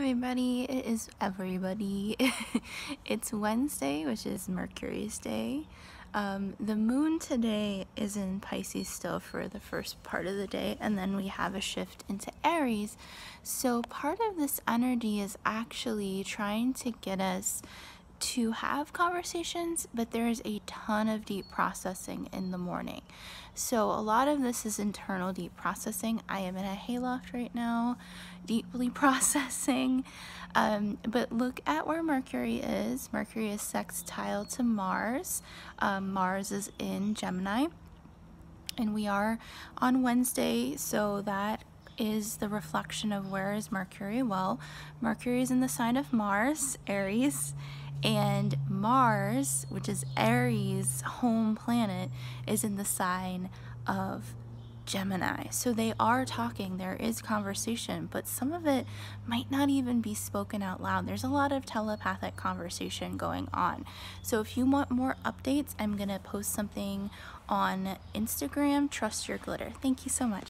everybody, it is everybody. it's Wednesday, which is Mercury's day. Um, the moon today is in Pisces still for the first part of the day, and then we have a shift into Aries. So, part of this energy is actually trying to get us to have conversations, but there is a ton of deep processing in the morning. So, a lot of this is internal deep processing. I am in a hayloft right now, deeply processing. Um, but look at where Mercury is. Mercury is sextile to Mars. Um, Mars is in Gemini. And we are on Wednesday, so that is the reflection of where is Mercury? Well, Mercury is in the sign of Mars, Aries, and Mars, which is Aries' home planet, is in the sign of Gemini. So they are talking, there is conversation, but some of it might not even be spoken out loud. There's a lot of telepathic conversation going on. So if you want more updates, I'm going to post something on Instagram. Trust your glitter. Thank you so much.